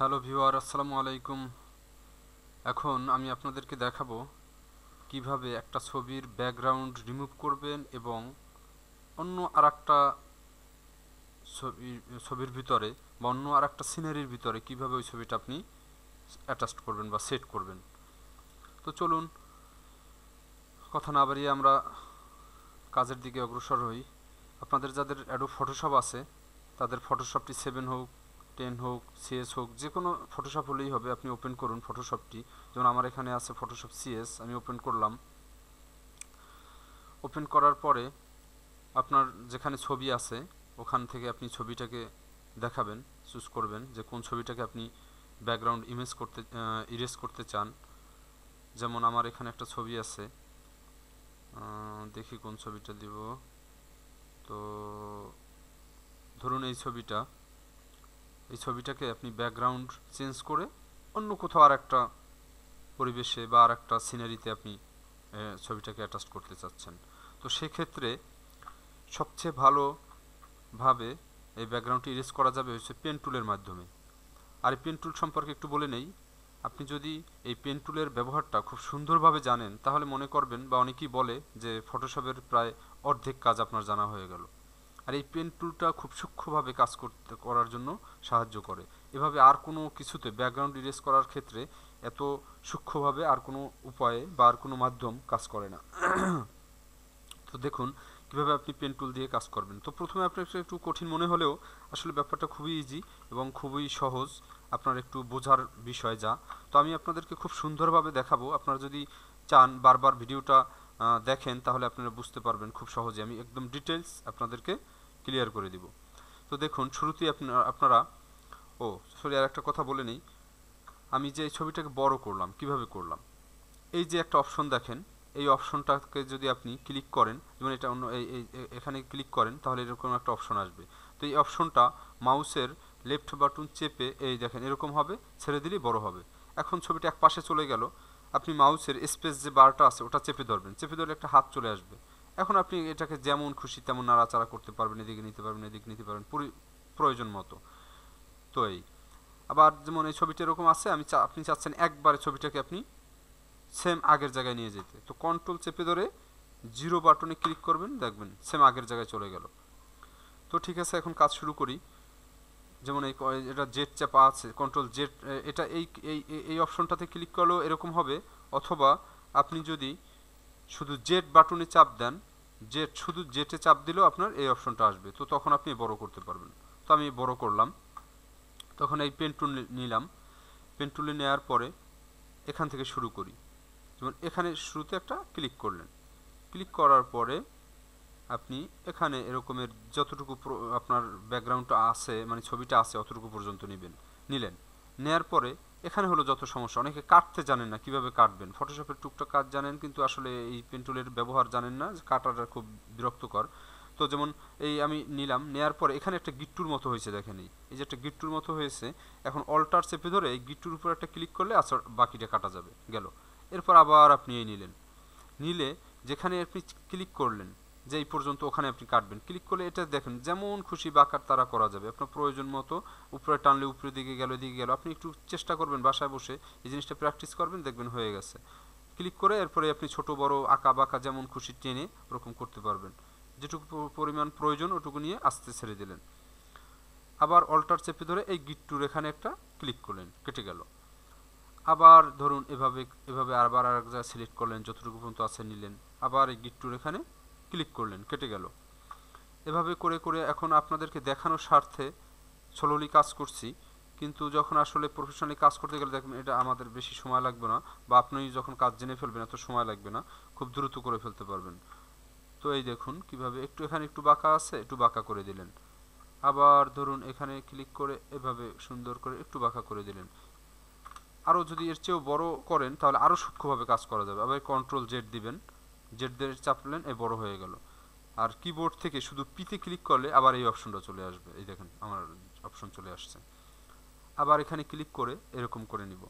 Hello viewer, আসসালামু আলাইকুম। এখন আমি আপনাদেরকে দেখাবো কীভাবে একটা ছবির ব্যাকগ্রাউন্ড রিমুভ করবেন এবং অন্য আরেকটা ছবি, ছবির ভিতরে বা অন্য আরেকটা সিনারির ভিতরে কীভাবে ওই ছবিটা আপনি অ্যাটাচ করবেন বা সেট করবেন। তো চলুন, কথা না বাড়িয়ে আমরা কাজের দিকে অগ্রসর হই। আপনাদের যাদের অ্যাডো ফটোশপ আছে, তাদের ফটোশপটি সেভেন হোক টেন হোক সিএস হোক যে কোনো ফটোশপ হলেই হবে। আপনি ওপেন করুন ফটোশপটি যেমন আমার এখানে আছে ফটোশপ সিএস আমি ওপেন করলাম। ওপেন করার পরে আপনার যেখানে ছবি আছে, ওখান থেকে আপনি ছবিটাকে দেখাবেন চুজ করবেন যে কোন ছবিটাকে আপনি ব্যাকগ্রাউন্ড ইমেজ করতে ইরেজ করতে চান। যেমন আমার এখানে একটা ছবি আছে। দেখি কোন ছবিটা দিব। তো ধরুন এই ছবিটা এই ছবিটাকে আপনি ব্যাকগ্রাউন্ড চেঞ্জ করে অন্য কোথাও আর একটা পরিবেশে বা আর একটা সিনারিতে আপনি ছবিটাকে অ্যাটাচ করতে চাচ্ছেন। তো সেক্ষেত্রে সবচেয়ে ভালোভাবে এই ব্যাকগ্রাউন্ডটি ইরেজ করা যাবে হচ্ছে পেন টুলের মাধ্যমে। আর এই পেন টুল সম্পর্কে একটু বলে নেই, আপনি যদি এই পেন টুলের ব্যবহারটা খুব সুন্দরভাবে জানেন, তাহলে মনে করবেন বা অনেকেই বলে যে ফটোশপের প্রায় অর্ধেক কাজ আপনার জানা হয়ে গেল। আর এই পেন টুলটা খুব সূক্ষ্মভাবে কাজ করতে, করার জন্য সাহায্য করে। এভাবে আর কোনো কিছুতে ব্যাকগ্রাউন্ড ইরেজ করার ক্ষেত্রে এত সূক্ষ্মভাবে আর কোনো উপায়ে বা আর কোনো মাধ্যম কাজ করে না। তো দেখুন, কীভাবে আপনি পেন টুল দিয়ে কাজ করবেন। তো প্রথমে আপনার একটু কঠিন মনে হলেও আসলে ব্যাপারটা খুবই ইজি এবং খুবই সহজ আপনার একটু বোঝার বিষয় যা। তো আমি আপনাদেরকে খুব সুন্দরভাবে দেখাবো। আপনারা যদি চান বারবার ভিডিওটা দেখেন তাহলে আপনারা বুঝতে পারবেন খুব সহজে। আমি একদম ডিটেলস আপনাদেরকে ক্লিয়ার করে দিব। তো দেখুন, শুরুতেই আপনারা, ও সরি আর একটা কথা বলে নিই। আমি যে ছবিটাকে বড় করলাম, কীভাবে করলাম? এই যে একটা অপশন দেখেন, এই অপশনটাকে যদি আপনি ক্লিক করেন, যেমন এটা অন্য, এই এখানে ক্লিক করেন, তাহলে এরকম একটা অপশন আসবে। তো এই অপশনটা মাউসের লেফট বাটন চেপে, এই দেখেন, এরকম হবে, ছেড়ে দিলেই বড় হবে। এখন ছবিটা এক পাশে চলে গেল, আপনি মাউসের স্পেস যে বারটা আছে, ওটা চেপে ধরবেন। চেপে ধরলে একটা হাত চলে আসবে। এখন আপনি এটাকে যেমন খুশি তেমন নাড়াচাড়া করতে পারবেন, এদিকে নিতে পারবেন, এদিকে নিতে পারবেন প্রয়োজন মতো। তো এই। আবার যেমন এই ছবিটা এরকম আছে, আমি আপনি চাচ্ছেন একবারে ছবিটাকে আপনি সেম আগের জায়গায় নিয়ে যেতে। তো কন্ট্রোল চেপে ধরে জিরো বাটনে ক্লিক করবেন, দেখবেন সেম আগের জায়গায় চলে গেল। তো ঠিক আছে, এখন কাজ শুরু করি। যেমন এই এটা জেট চাপা আছে কন্ট্রোল জেট এটা এই এই এই অপশনটাতে ক্লিক করলেও এরকম হবে। অথবা আপনি যদি শুধু জেট বাটনে চাপ দেন জেট শুধু জেটে চাপ দিলেও আপনার এই অপশনটা আসবে। তো তখন আপনি বড় করতে পারবেন। তো আমি বড় করলাম। তখন এই পেন টুল নিলাম। পেন টুলে নেওয়ার পরে এখান থেকে শুরু করি। যেমন এখানে শুরুতে একটা ক্লিক করলেন। ক্লিক করার পরে আপনি এখানে এরকমের যতটুকু আপনার ব্যাকগ্রাউন্ডটা আছে মানে ছবিটা আছে, অতটুকু পর্যন্ত নেবেন। নিলেন। নেয়ার পরে এখানে হলো যত সমস্যা। অনেকে কাটতে জানেন না কীভাবে কাটবেন। ফটোশপের টুকটাক কাজ জানেন, কিন্তু আসলে এই পেন্টুলের ব্যবহার জানেন না। যে কাটাটা খুব বিরক্তকর। তো যেমন এই আমি নিলাম, নেয়ার পর এখানে একটা গিট্টুর মতো হয়েছে, দেখেন এই। যে একটা গিট্টুর মতো হয়েছে, এখন অল্টার চেপে ধরে এই গিট্টুর উপর একটা ক্লিক করলে আচ্ছা বাকিটা কাটা যাবে, গেল। এরপর আবার আপনি এই নিলেন। নিলে যেখানে আপনি ক্লিক করলেন যে এই পর্যন্ত ওখানে আপনি কাটবেন। ক্লিক করলে এটা দেখেন, যেমন খুশি বাকার তারা করা যাবে। আপনার প্রয়োজন মতো উপরে টানলে উপরের দিকে গেল দিকে গেল। আপনি একটু চেষ্টা করবেন বাসায় বসে এই জিনিসটা প্র্যাকটিস করবেন, দেখবেন হয়ে গেছে। ক্লিক করে এরপরে আপনি ছোট, বড়, আঁকা বাঁকা যেমন খুশি টেনে ওরকম করতে পারবেন। যেটুকু পরিমাণ প্রয়োজন ওটুকু নিয়ে আস্তে ছেড়ে দিলেন। আবার অল্টার চেপে ধরে এই গিট্টুর এখানে একটা ক্লিক করলেন, কেটে গেল। আবার ধরুন এভাবে এভাবে আবার আর এক জায়গায় সিলেক্ট করলেন, যতটুকু পর্যন্ত আছে নিলেন। আবার এই গিট্টুর এখানে ক্লিক করলেন, কেটে গেল। এভাবে করে করে এখন আপনাদেরকে দেখানোর স্বার্থে স্লোলি কাজ করছি। কিন্তু যখন আসলে প্রফেশনালি কাজ করতে গেলে দেখবেন এটা আমাদের বেশি সময় লাগবে না বা আপনি যখন কাজ জেনে ফেলবেন এত সময় লাগবে না, খুব দ্রুত করে ফেলতে পারবেন। তো এই দেখুন কীভাবে একটু এখানে একটু বাঁকা আছে, একটু বাঁকা করে দিলেন। আবার ধরুন এখানে ক্লিক করে এভাবে সুন্দর করে একটু বাঁকা করে দিলেন। আরও যদি এর চেয়েও বড় করেন তাহলে আরও সূক্ষ্মভাবে কাজ করা যাবে। আবার কন্ট্রোল জেড দিবেন। জেড দিয়ে চাপলেন, এ বড় হয়ে গেল। আর কিবোর্ড থেকে শুধু পিতে ক্লিক করলে আবার এই অপশনটা চলে আসবে। এই দেখেন, আমার অপশন চলে আসছে। আবার এখানে ক্লিক করে এরকম করে নিব।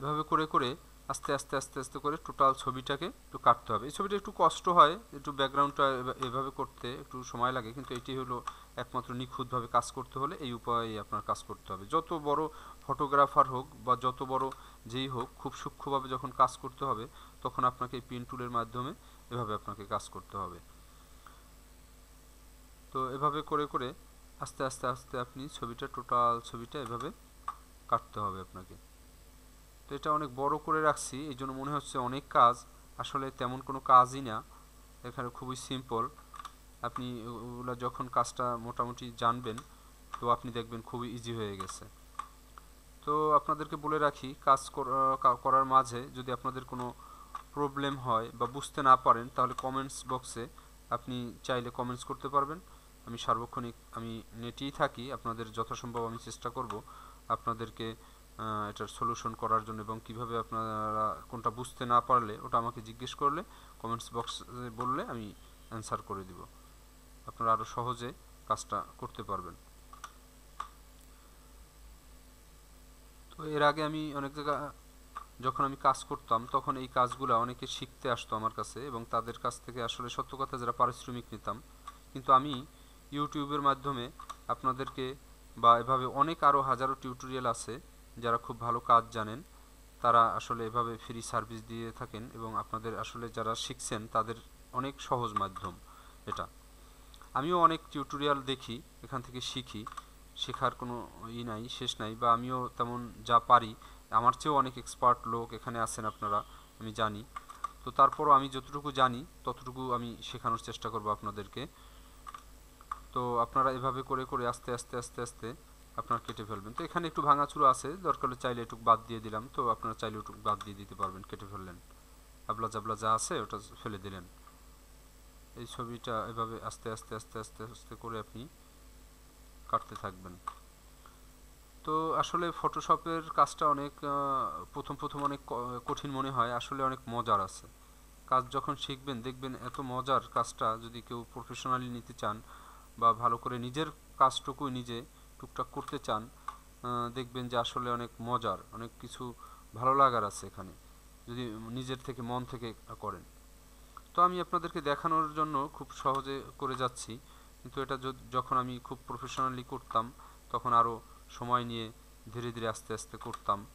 এভাবে করে করে আস্তে আস্তে আস্তে আস্তে করে টোটাল ছবিটাকে একটু কাটতে হবে। এই ছবিটা একটু কষ্ট হয়, একটু ব্যাকগ্রাউন্ডটা এভাবে করতে একটু সময় লাগে, কিন্তু এটি হলো একমাত্র নিখুঁতভাবে কাজ করতে হলে এই উপায়ে আপনার কাজ করতে হবে। যত বড় ফটোগ্রাফার হোক বা যত বড় যেই হোক, খুব সূক্ষ্মভাবে যখন কাজ করতে হবে তখন আপনাকে পেন টুলের মাধ্যমে এভাবে আপনাকে কাজ করতে হবে। তো এভাবে করে করে আস্তে আস্তে আস্তে আপনি ছবিটা টোটাল ছবিটা এভাবে কাটতে হবে আপনাকে। তো এটা অনেক বড় করে রাখছি, এই জন্য মনে হচ্ছে অনেক কাজ। আসলে তেমন কোনো কাজই না। এখানে খুবই সিম্পল আপনি ওগুলো যখন কাজটা মোটামুটি জানবেন, তো আপনি দেখবেন খুবই ইজি হয়ে গেছে। তো আপনাদেরকে বলে রাখি, কাজ করার মাঝে যদি আপনাদের কোনো প্রবলেম হয় বা বুঝতে না পারেন, তাহলে কমেন্টস বক্সে আপনি চাইলে কমেন্টস করতে পারবেন। আমি সার্বক্ষণিক, আমি নেটেই থাকি, আপনাদের যথাসম্ভব আমি চেষ্টা করব আপনাদেরকে এটার সলিউশন করার জন্য এবং কীভাবে আপনারা কোনটা বুঝতে না পারলে ওটা আমাকে জিজ্ঞেস করলে কমেন্টস বক্সে বললে আমি অ্যান্সার করে দিব। আপনারা আরও সহজে কাজটা করতে পারবেন। তো এর আগে আমি অনেক জায়গা যখন আমি কাজ করতাম, তখন এই কাজগুলো অনেকে শিখতে আসতো আমার কাছে এবং তাদের কাছ থেকে আসলে সত্য কথা যারা পারিশ্রমিক নিতাম। কিন্তু আমি ইউটিউবের মাধ্যমে আপনাদেরকে বা এভাবে অনেক আরও হাজারো টিউটোরিয়াল আছে যারা খুব ভালো কাজ জানেন, তারা আসলে এভাবে ফ্রি সার্ভিস দিয়ে থাকেন এবং আপনাদের আসলে যারা শিখছেন তাদের অনেক সহজ মাধ্যম এটা। আমিও অনেক টিউটোরিয়াল দেখি, এখান থেকে শিখি, শেখার কোনো ই নাই, শেষ নাই বা আমিও তেমন যা পারি আমার চেয়েও অনেক এক্সপার্ট লোক এখানে আছেন আপনারা, আমি জানি। তো তারপরও আমি যতটুকু জানি, ততটুকু আমি শেখানোর চেষ্টা করব আপনাদেরকে। তো আপনারা এভাবে করে করে আস্তে আস্তে আস্তে আস্তে আপনার কেটে ফেলবেন। তো এখানে একটু ভাঙাচুরো আছে, দরকার হলে চাইলে একটু বাদ দিয়ে দিলাম। তো আপনারা চাইলে একটু বাদ দিয়ে দিতে পারবেন, কেটে ফেললেন। আবলা জাবলা যা আছে ওটা ফেলে দিলেন। এই ছবিটা এভাবে আস্তে আস্তে আস্তে আস্তে আস্তে করে আপনি কাটতে থাকবেন। তো আসলে ফটোশপের কাজটা অনেক প্রথম প্রথম অনেক কঠিন মনে হয়। আসলে অনেক মজার আছে। কাজ যখন শিখবেন, দেখবেন এত মজার কাজটা যদি কেউ প্রফেশনালি নিতে চান বা ভালো করে নিজের কাজটুকুই নিজে টুকটাক করতে চান দেখবেন যে আসলে অনেক মজার, অনেক কিছু ভালো লাগার আছে এখানে, যদি নিজের থেকে মন থেকে করেন। তো আমি আপনাদেরকে দেখানোর জন্য খুব সহজে করে যাচ্ছি। কিন্তু এটা যখন আমি খুব প্রফেশনালি করতাম, তখন আরও সময় নিয়ে ধীরে ধীরে আস্তে আস্তে করতাম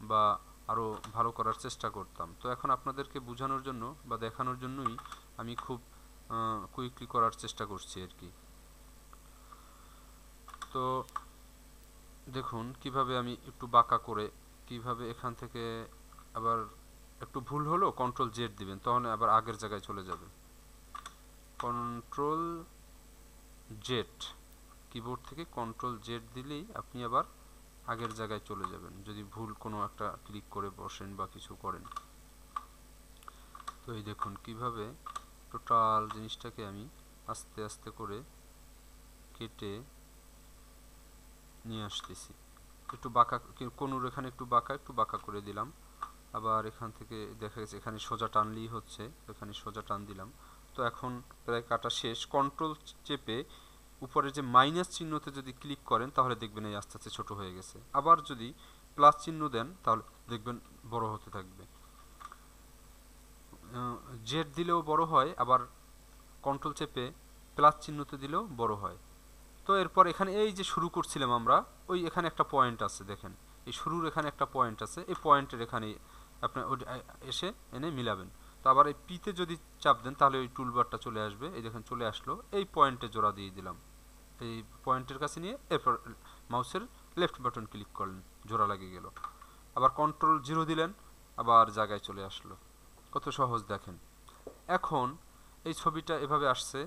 বা আরও ভালো করার চেষ্টা করতাম। তো এখন আপনাদেরকে বোঝানোর জন্য বা দেখানোর জন্যই আমি খুব কুইকলি করার চেষ্টা করছি আর কি। তো দেখুন, কীভাবে আমি একটু বাঁকা করে, কীভাবে এখান থেকে আবার একটু ভুল হলো কন্ট্রোল জেড দিবেন, তখন আবার আগের জায়গায় চলে যাবে। কন্ট্রোল জেড কিবোর্ড থেকে কন্ট্রোল জেড দিলেই আপনি আবার আগের জায়গায় চলে যাবেন, যদি ভুল কোনো একটা ক্লিক করে বসেন বা কিছু করেন। তো এই দেখুন, কীভাবে টোটাল জিনিসটাকে আমি আস্তে আস্তে করে কেটে নিয়ে আসতেছি। একটু বাঁকা কোনুর এখানে একটু বাঁকা একটু বাঁকা করে দিলাম। আবার এখান থেকে দেখা গেছে, এখানে সোজা টানলেই হচ্ছে, এখানে সোজা টান দিলাম। তো এখন প্রায় কাটা শেষ কন্ট্রোল চেপে উপরে যে মাইনাস চিহ্নতে যদি ক্লিক করেন, তাহলে দেখবেন এই আস্তে আস্তে ছোটো হয়ে গেছে। আবার যদি প্লাস চিহ্ন দেন, তাহলে দেখবেন বড় হতে থাকবে। জেড দিলেও বড় হয়, আবার কন্ট্রোল চেপে প্লাস চিহ্নতে দিলেও বড় হয়। তো এরপর এখানে এই যে শুরু করছিলাম আমরা, ওই এখানে একটা পয়েন্ট আছে, দেখেন। এই শুরুর এখানে একটা পয়েন্ট আছে, এই পয়েন্টের এখানে আপনার এসে এনে মিলাবেন। তো আবার এই পিতে যদি চাপ দেন, তাহলে ওই টুলবারটা চলে আসবে। এই দেখেন চলে আসলো, এই পয়েন্টে জোড়া দিয়ে দিলাম। এই পয়েন্টের কাছে নিয়ে এরপর মাউসের লেফট বাটন ক্লিক করলেন, জোড়া লাগিয়ে গেল। আবার কন্ট্রোল জিরো দিলেন, আবার জায়গায় চলে আসলো। কত সহজ দেখেন। এখন এই ছবিটা এভাবে আসছে,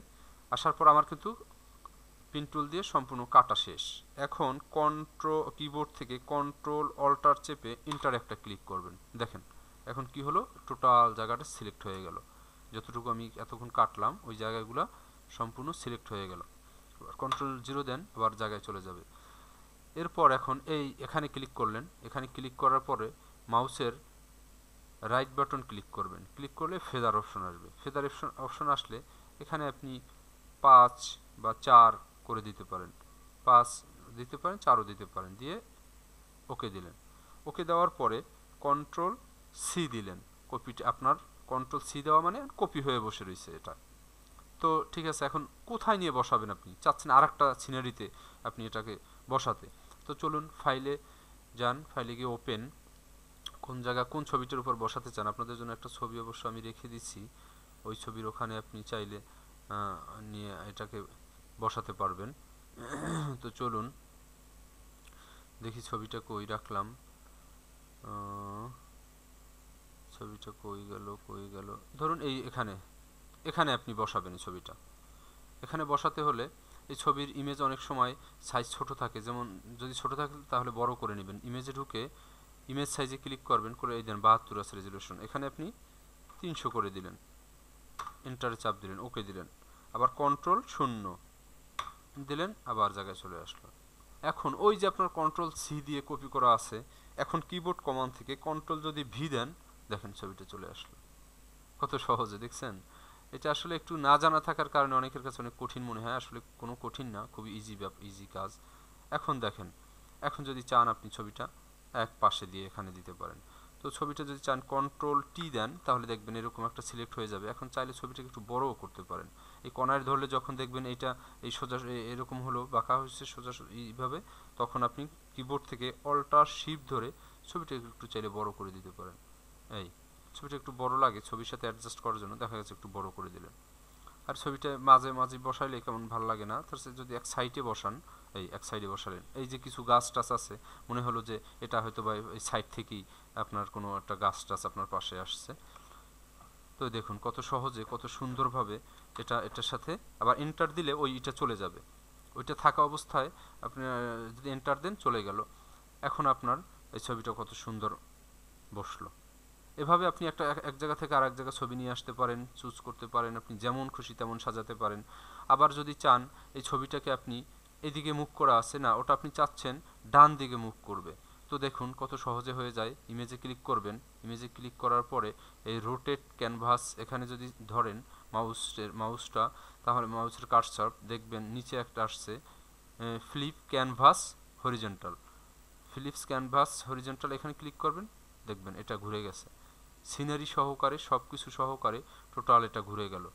আসার পর আমার কিন্তু পিন টুল দিয়ে সম্পূর্ণ কাটা শেষ। এখন কন্ট্রোল কিবোর্ড থেকে কন্ট্রোল অল্টার চেপে ইন্টার একটা ক্লিক করবেন। দেখেন, এখন কি হলো? টোটাল জায়গাটা সিলেক্ট হয়ে গেল। যতটুকু আমি এতক্ষণ কাটলাম, ওই জায়গাগুলো সম্পূর্ণ সিলেক্ট হয়ে গেল। কন্ট্রোল জিরো দেন আবার জায়গায় চলে যাবে। এরপর এখন এই এখানে ক্লিক করলেন। এখানে ক্লিক করার পরে মাউসের রাইট বাটন ক্লিক করবেন। ক্লিক করলে ফেদার অপশন আসবে। ফেদার অপশন আসলে এখানে আপনি পাঁচ বা চার করে দিতে পারেন। পাঁচ দিতে পারেন, চারও দিতে পারেন। দিয়ে ওকে দিলেন। ওকে দেওয়ার পরে কন্ট্রোল সি দিলেন। কপিটা আপনার কন্ট্রোল সি দেওয়া মানে কপি হয়ে বসে রয়েছে এটা। তো ঠিক আছে, এখন কোথায় নিয়ে বসাবেন আপনি? চাচ্ছেন আর একটা সিনারিতে আপনি এটাকে বসাতে। তো চলুন ফাইলে যান ফাইলে গিয়ে ওপেন কোন জায়গা, কোন ছবিটার উপর বসাতে চান? আপনাদের জন্য একটা ছবি অবশ্য আমি রেখে দিচ্ছি। ওই ছবির ওখানে আপনি চাইলে নিয়ে এটাকে বসাতে পারবেন। তো চলুন। দেখি ছবিটা কই রাখলাম। ছবিটা কই গেল কই গেল? ধরুন এই এখানে। এখানে আপনি বসাবেন ছবিটা। এখানে বসাতে হলে এই ছবির ইমেজ অনেক সময় সাইজ ছোট থাকে। যেমন যদি ছোট থাকে তাহলে বড় করে নেবেন। ইমেজে ঢুকে ইমেজ সাইজে ক্লিক করবেন করে এই দেন বাহাত্তর আছে রেজলিউশন এখানে আপনি তিনশো করে দিলেন। এন্টারে চাপ দিলেন ওকে দিলেন। আবার কন্ট্রোল শূন্য দিলেন, আবার জায়গায় চলে আসলো। এখন ওই যে আপনার কন্ট্রোল সি দিয়ে কপি করা আছে, এখন কিবোর্ড কমান্ড থেকে কন্ট্রোল যদি ভি দেন, দেখেন ছবিটা চলে আসলো। কত সহজে, দেখছেন? এটা আসলে একটু না জানা থাকার কারণে অনেকের কাছে অনেক কঠিন মনে হয়। আসলে কোনো কঠিন না, খুবই ইজি ইজি কাজ। এখন দেখেন, এখন যদি চান আপনি ছবিটা এক পাশে দিয়ে এখানে দিতে পারেন। তো ছবিটা যদি চান কন্ট্রোল টি দেন, তাহলে দেখবেন এরকম একটা সিলেক্ট হয়ে যাবে। এখন চাইলে ছবিটাকে একটু বড়ও করতে পারেন। এই কনার ধরলে যখন দেখবেন এইটা এই সোজা এরকম হলো, বাঁকা হয়েছে সোজা এইভাবে, তখন আপনি কিবোর্ড থেকে অল্টার শিপ ধরে ছবিটাকে একটু চাইলে বড় করে দিতে পারেন। এই। ছবিটা একটু বড় লাগে, ছবির সাথে অ্যাডজাস্ট করার জন্য দেখা গেছে একটু বড় করে দিলেন। আর ছবিটা মাঝে মাঝে বসাইলে কেমন ভালো লাগে না? তার যদি এক সাইডে বসান, এই এক সাইডে বসালেন, এই যে কিছু গাছ টাছ আছে, মনে হলো যে এটা হয়তো বা এই সাইড থেকেই আপনার কোনো একটা গাছ টাছ আপনার পাশে আসছে। তো দেখুন কত সহজে, কত সুন্দরভাবে এটা, এটার সাথে আবার এন্টার দিলে ওই এটা চলে যাবে। ওইটা থাকা অবস্থায় আপনি যদি এন্টার দেন চলে গেল। এখন আপনার এই ছবিটা কত সুন্দর বসল। এভাবে আপনি একটা, এক জায়গা থেকে আরেক জায়গা ছবি নিয়ে আসতে পারেন, চুজ করতে পারেন, আপনি যেমন খুশি তেমন সাজাতে পারেন। আবার যদি চান, এই ছবিটাকে আপনি এদিকে মুখ করা আছে না, ওটা আপনি চাচ্ছেন ডান দিকে মুখ করবে। তো দেখুন কত সহজে হয়ে যায়। ইমেজে ক্লিক করবেন। ইমেজে ক্লিক করার পরে এই রোটেট ক্যানভাস এখানে যদি ধরেন মাউসের মাউসটা তাহলে মাউসের কার্সার দেখবেন নিচে একটা আসছে flip canvas horizontal flip canvas horizontal এখানে ক্লিক করবেন, দেখবেন এটা ঘুরে গেছে। সিনারি সহকারে সব কিছু সহকারে টোটাল এটা ঘুরে গেল।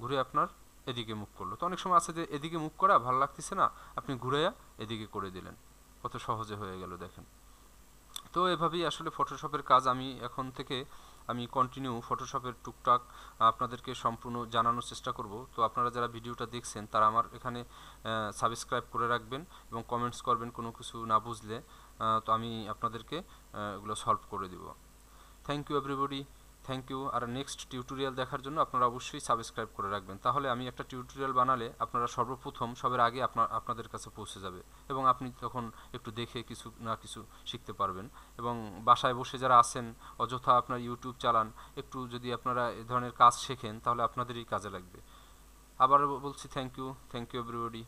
ঘুরে আপনার এদিকে মুখ করল। তো অনেক সময় আছে যে এদিকে মুখ করা, ভালো লাগতেছে না, আপনি ঘুরে এদিকে করে দিলেন। কত সহজে হয়ে গেল, দেখেন। তো এভাবেই আসলে ফটোশপের কাজ আমি এখন থেকে আমি কন্টিনিউ ফটোশপের টুকটাক আপনাদেরকে সম্পূর্ণ জানানোর চেষ্টা করব। তো আপনারা যারা ভিডিওটা দেখছেন, তারা আমার এখানে সাবস্ক্রাইব করে রাখবেন এবং কমেন্টস করবেন কোনো কিছু না বুঝলে তো আমি আপনাদেরকে এগুলো সলভ করে দিব। Thank you everybody thank you R next tutorial দেখার জন্য আপনারা অবশ্যই সাবস্ক্রাইব করে রাখবেন। তাহলে আমি একটা টিউটোরিয়াল বানালে আপনারা সর্বপ্রথম সবের আগে আপনার, আপনাদের কাছে পৌঁছে যাবে এবং আপনি তখন একটু দেখে কিছু না কিছু শিখতে পারবেন। এবং বাসায় বসে যারা আছেন, অযথা আপনার ইউটিউব চালান, একটু যদি আপনারা এ ধরনের কাজ শেখেন, তাহলে আপনাদেরই কাজে লাগবে। আবার বলছি thank you thank you everybody